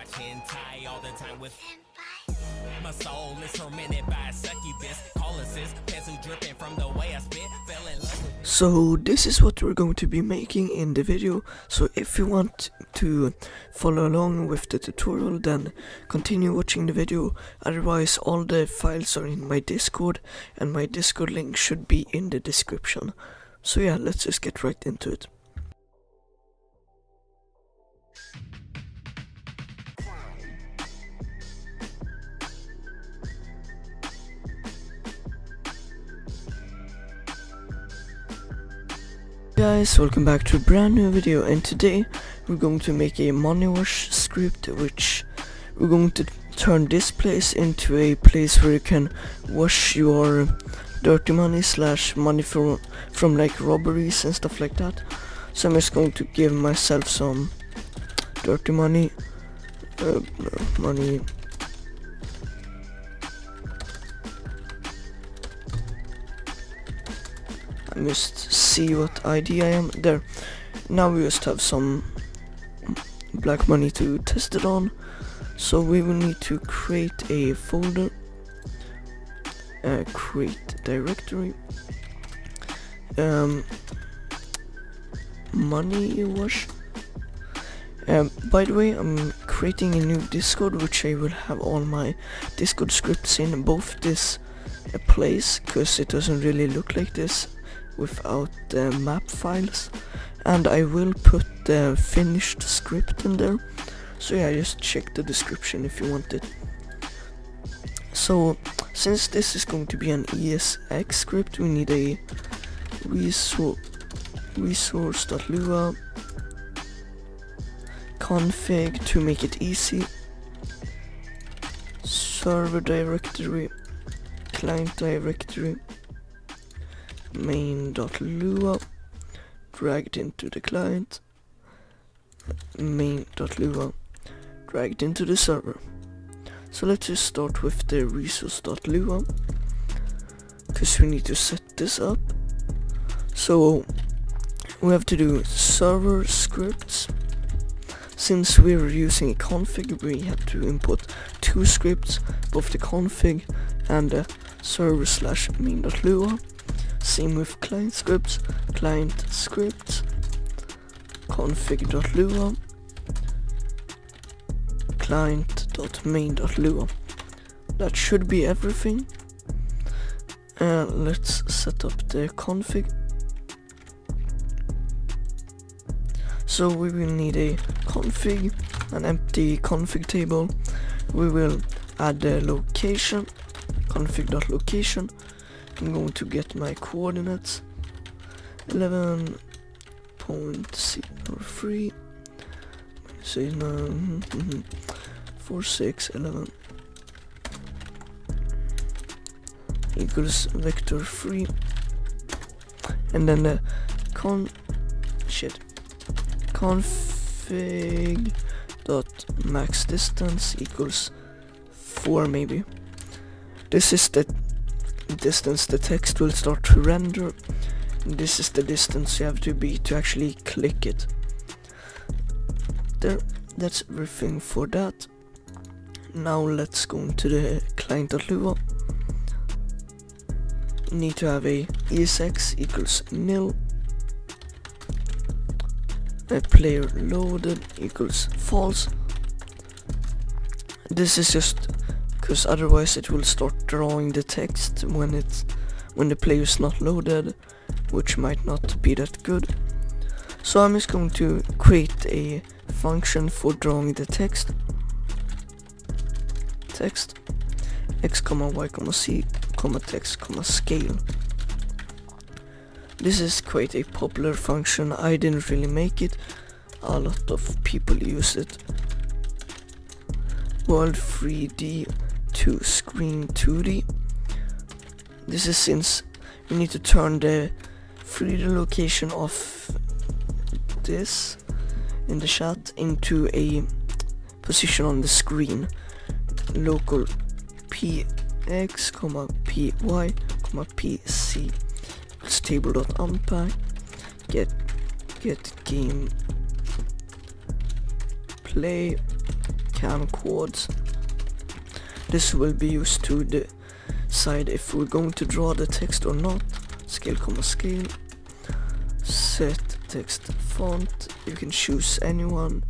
watch hentai all the time with my soul is tormented by a succubus. Calling sis, pencil dripping from the way I spit. Fell in love So this is what we're going to be making in the video. So if you want to follow along with the tutorial then continue watching the video. Otherwise all the files are in my Discord and my Discord link should be in the description. So yeah, let's just get right into it. Guys welcome back to a brand new video and today we're going to make a money wash script which we're going to turn this place into a place where you can wash your dirty money slash money from from like robberies and stuff like that. So I'm just going to give myself some dirty money uh, money must see what ID I am. There. Now we just have some black money to test it on. So we will need to create a folder. Uh, create directory. Um, money wash. Um, by the way, I'm creating a new Discord, which I will have all my Discord scripts in both this place, because it doesn't really look like this without the map files. And I will put the finished script in there. So yeah just check the description if you want it. So since this is going to be an ESX script we need a resource resource.lua config to make it easy. Server directory client directory main.lua dragged into the client. Main.lua dragged into the server. So let's just start with the resource.lua because we need to set this up. So we have to do server scripts. Since we're using a config we have to import two scripts both the config and the server slash main.lua same with client scripts, client scripts, config.lua, client.main.lua. That should be everything. Uh, let's set up the config. So we will need a config, an empty config table. We will add the location, config.location, I'm going to get my coordinates. 11.03 say no mm 4 6 11 equals vector 3 and then the con shit. Config dot max distance equals 4 maybe. This is the distance the text will start to render. This is the distance you have to be to actually click it. There, that's everything for that. Now let's go into the client.lua. Need to have a ESX equals nil. A player loaded equals false. This is just because otherwise it will start drawing the text when it's when the player is not loaded which might not be that good. So I'm just going to create a function for drawing the text. Text x comma y comma c comma text comma scale. This is quite a popular function. I didn't really make it. A lot of people use it. World 3d to screen 2D. This is since we need to turn the 3D location of this in the chat into a position on the screen. Local px, comma py, comma pc equals table.unpack get get game play camcords. This will be used to decide if we're going to draw the text or not. Scale, comma, scale. Set text font. You can choose anyone,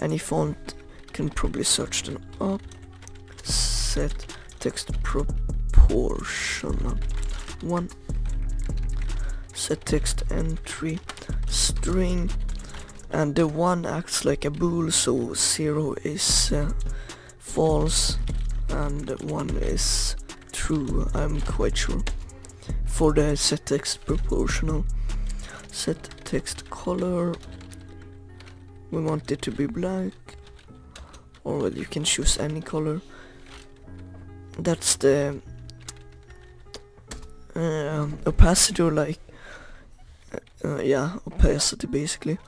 any font. Can probably search them up. Set text proportional. One. Set text entry string and the one acts like a bool so zero is uh, false and one is true I'm quite sure. For the set text proportional set text color we want it to be black or you can choose any color. That's the uh, opacity or like uh, yeah opacity basically.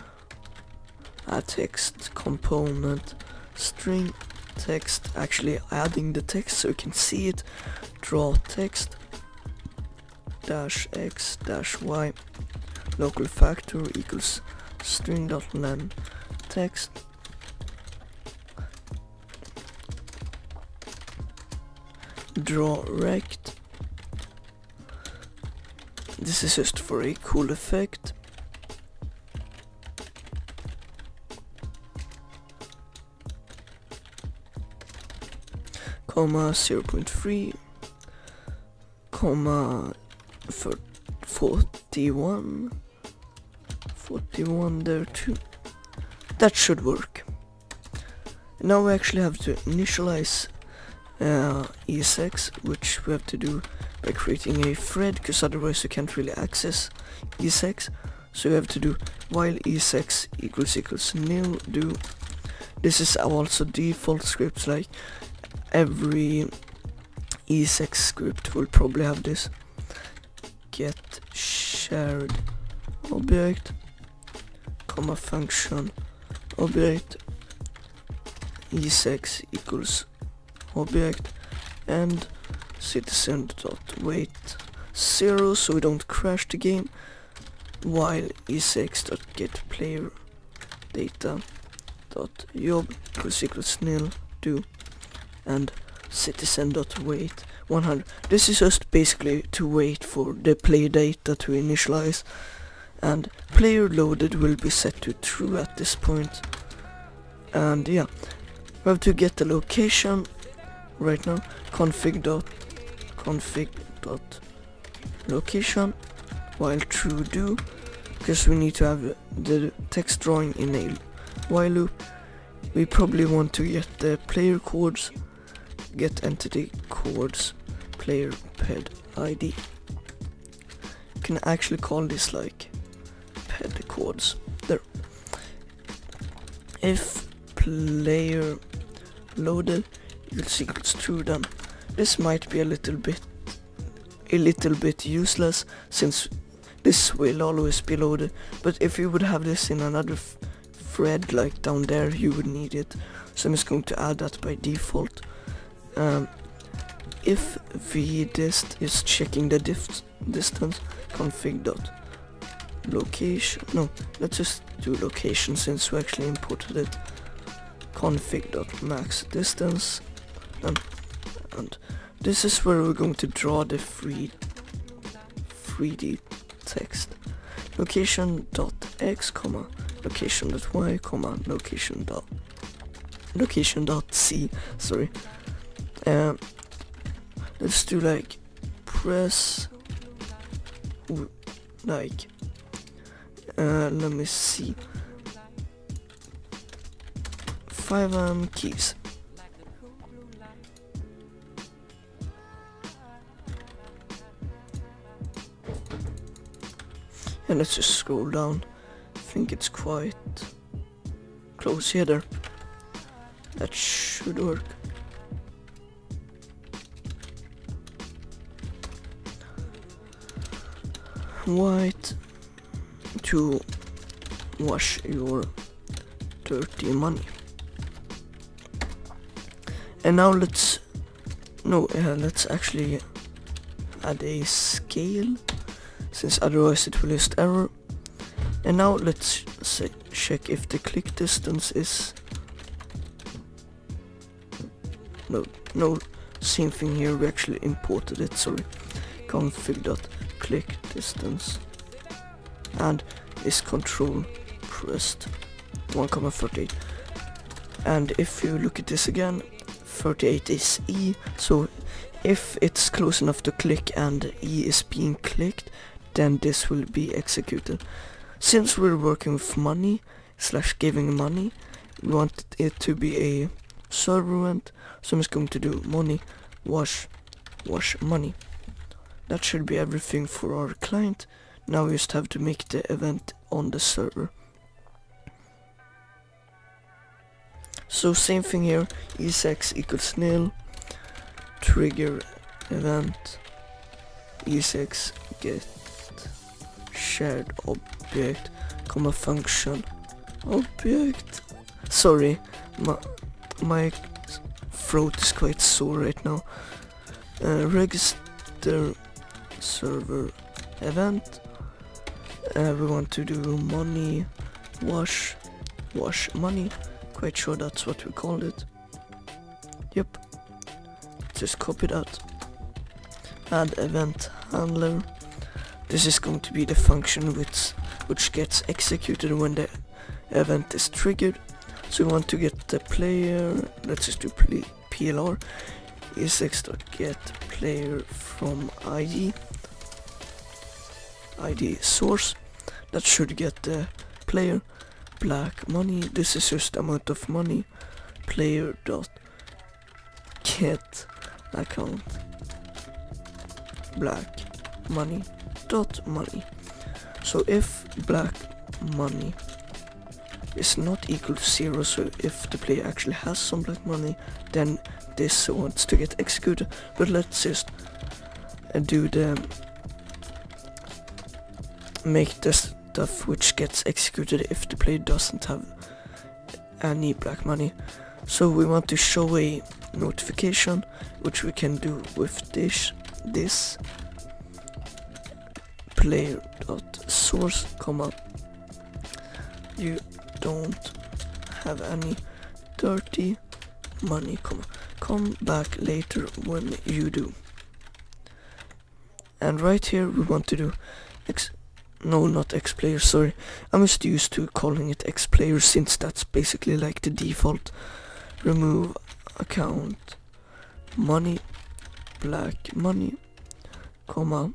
A text component string text actually adding the text so you can see it. Draw text dash x dash y local factor equals string dot len text. Draw rect. This is just for a cool effect comma 0.3 comma 41 41 there too. That should work. Now we actually have to initialize uh, ESX which we have to do by creating a thread because otherwise you can't really access ESX so we have to do while ESX equals equals nil do. This is also default scripts like every ESX script will probably have this. Get shared object comma function object ESX equals object and citizen dot wait zero so we don't crash the game while ESX dot get player data dot job equals equals nil do and citizen.wait 100 this is just basically to wait for the player data to initialize and player loaded will be set to true at this point. point and yeah we have to get the location right now. Config dot config dot location. While true do because we need to have the text drawing in a while loop. We probably want to get the player coords get entity coords player ped id you can actually call this like ped coords there. If player loaded you'll see it's true then. This might be a little bit a little bit useless since this will always be loaded but if you would have this in another thread like down there you would need it. So I'm just going to add that by default um, if vdist is checking the distance config dot location no let's just do location since we actually imported it. Config dot max distance and, and this is where we're going to draw the free 3d text. Location dot x comma location dot y comma location dot location dot c sorry um, let's do like press like uh, let me see. Five um keys. And let's just scroll down. I think it's quite close here there that should work white to wash your dirty money. And now let's no uh, let's actually add a scale since otherwise it will just error. And now let's check if the click distance is no, no, same thing here, we actually imported it, sorry. config.click distance and is control pressed 1,38 and if you look at this again 38 is E. So if it's close enough to click and E is being clicked then this will be executed. Since we're working with money slash giving money we want it to be a server event so I'm just going to do money wash wash money that should be everything for our client. Now we just have to make the event on the server. So same thing here, ESX equals nil, trigger event, ESX get shared object, comma function, object. Sorry, my, my throat is quite sore right now. Uh, register server event. Uh, we want to do money wash wash money quite sure that's what we called it. Yep. Just copy that. Add event handler. This is going to be the function which which gets executed when the event is triggered. So we want to get the player, let's just do plr, get player from ID, ID source, that should get the player, black money. This is just amount of money. Player dot get account black money dot money. So if black money is not equal to zero so if the player actually has some black money then this wants to get executed. But let's just uh, do the make this stuff which gets executed if the player doesn't have any black money. So we want to show a notification which we can do with this this player dot source comma you don't have any dirty money comma come back later when you do and right here we want to do no, not xplayer, sorry. I'm just used to calling it xplayer since that's basically like the default. Remove account money black money comma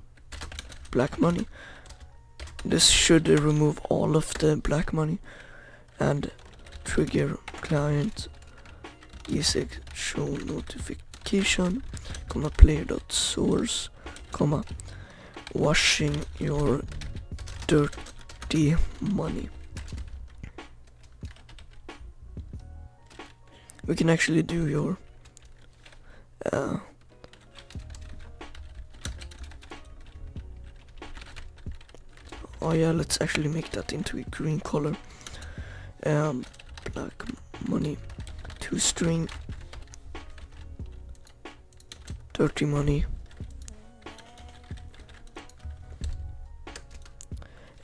black money this should remove all of the black money and trigger client ESX show notification comma player dot source comma washing your dirty money. We can actually do your uh, oh yeah let's actually make that into a green color. Um, black money. To string. Dirty money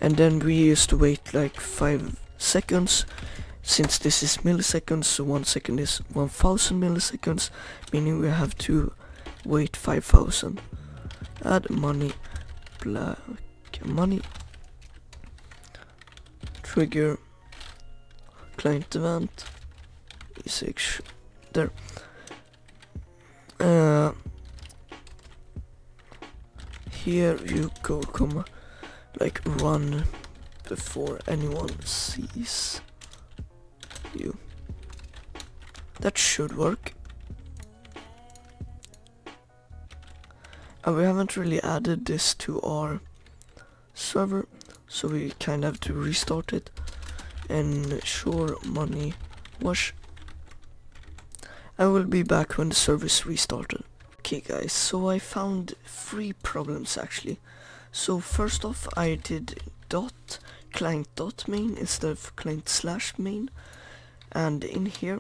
and then we used to wait like 5 seconds. Since this is milliseconds so 1 second is 1000 milliseconds meaning we have to wait 5000 add money black money. Trigger client event ESX there. Uh, here you go comma like run before anyone sees you. That should work. And we haven't really added this to our server, so we kind of have to restart it. ensure money wash. I will be back when the service restarted. Okay guys, so I found three problems actually. So first off I did dot client dot main instead of client slash main. And in here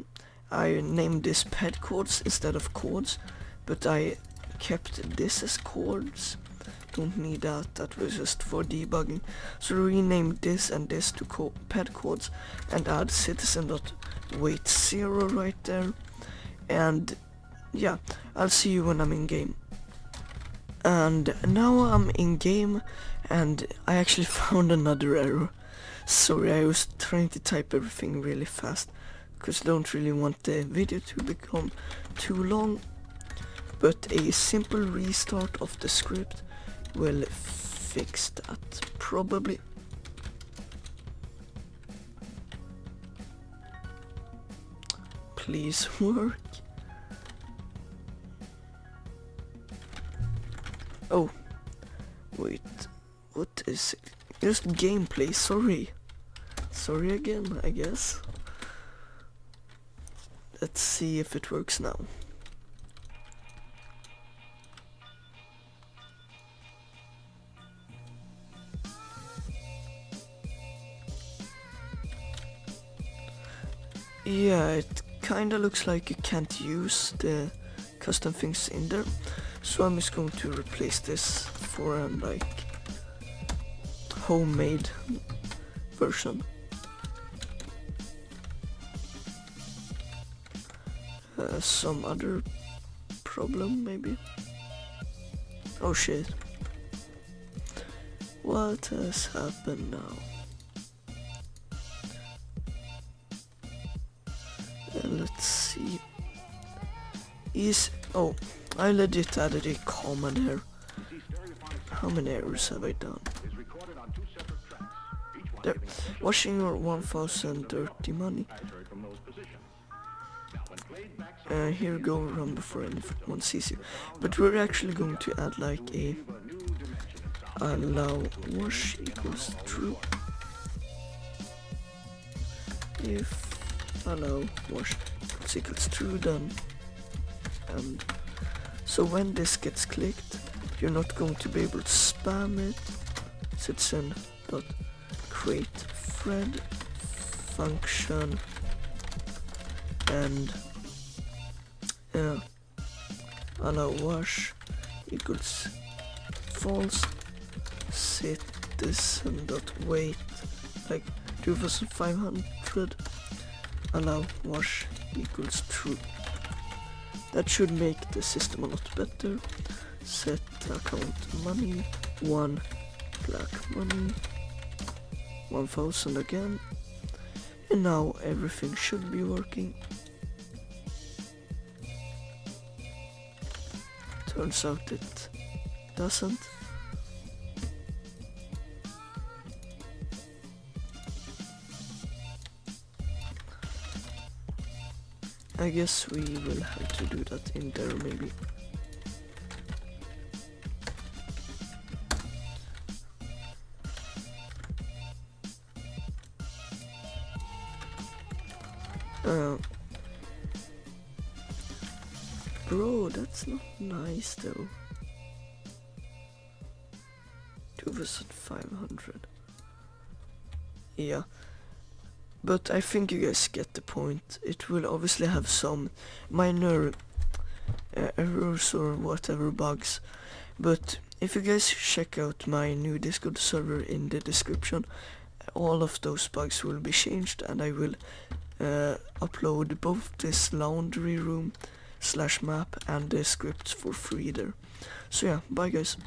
I named this ped coords instead of coords but I kept this as coords. Don't need that that was just for debugging. So rename this and this to co ped coords and add citizen wait zero right there. And yeah, I'll see you when I'm in game. And now I'm in game and I actually found another error. Sorry, I was trying to type everything really fast because I don't really want the video to become too long. But a simple restart of the script will fix that, probably. Please work. Oh, wait, what is it? Just gameplay, sorry. Sorry again, I guess. Let's see if it works now. Yeah, it kinda looks like you can't use the custom things in there. So I'm just going to replace this for a like homemade version. Uh, some other problem maybe? Oh shit. What has happened now? Uh, let's see. Is oh, I legit added a comma there. How many errors have I done? There, washing your 1030 money. Uh, here go run before anyone sees you. But we're actually going to add like a allow wash equals true. If allow wash equals true then and so when this gets clicked you're not going to be able to spam it. Citizen dot create thread function and uh, allow wash equals false citizen dot wait. Like 2500 allow wash equals true that should make the system a lot better. Set account money one black money 1000 again. And now everything should be working. Turns out it doesn't I guess we will have to do that in there maybe. Uh, bro, that's not nice though. 2500. Yeah. But I think you guys get the point. It will obviously have some minor uh, errors or whatever bugs. But if you guys check out my new Discord server in the description, all of those bugs will be changed and I will uh, upload both this laundry room slash map and the scripts for free there. So yeah, bye guys.